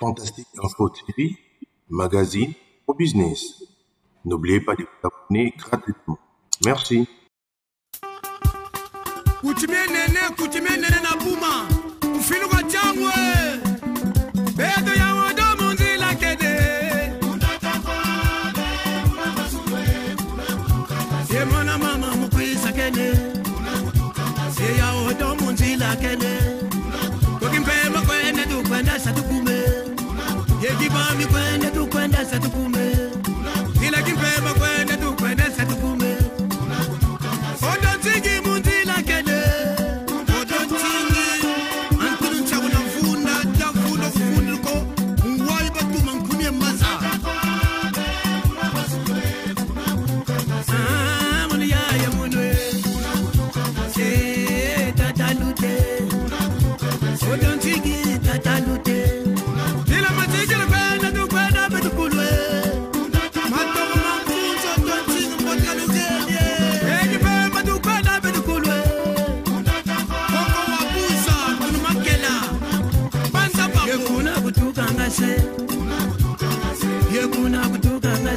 Fantastique Info TV, magazine au business. N'oubliez pas de vous abonner gratuitement. Merci. ekibambi kwende tukwenda satukume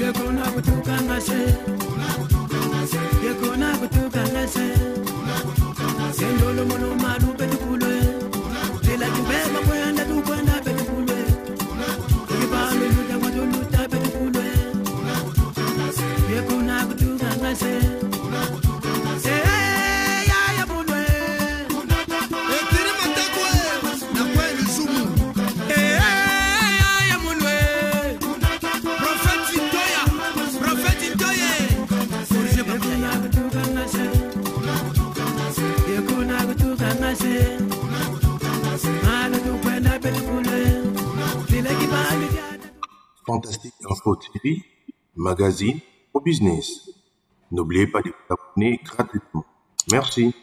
yekona kutukanga she. Fantastique Info TV, magazine au business. N'oubliez pas de vous abonner gratuitement. Merci.